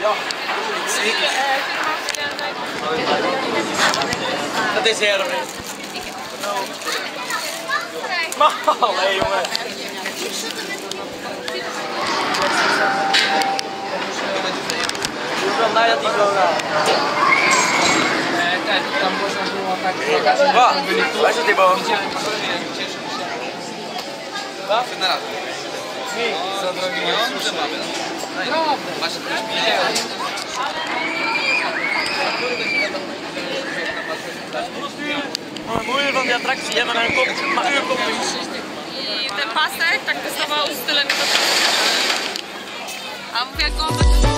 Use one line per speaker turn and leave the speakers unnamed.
Ja, dat is zeker. Maar, oh, hé jongen. Ik ben blij dat die corona. Waar? Waar is? Vandaag. Zadrobiające mamy. Masz jakieś pieniądze? Mówię wam, ja trakcji jadę na I ten pasek tak testował z tyle mi to... A mówię, jak go...